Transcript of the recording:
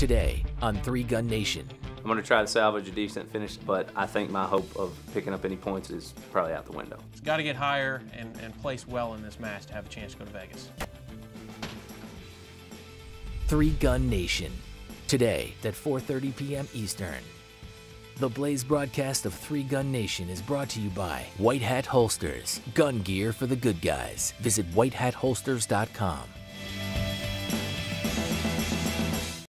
today on Three Gun Nation. I'm going to try to salvage a decent finish, but I think my hope of picking up any points is probably out the window. It's got to get higher and, and place well in this match to have a chance to go to Vegas. Three Gun Nation today at 4:30 p.m. Eastern. The Blaze broadcast of Three Gun Nation is brought to you by White Hat Holsters, gun gear for the good guys. Visit whitehatholsters.com.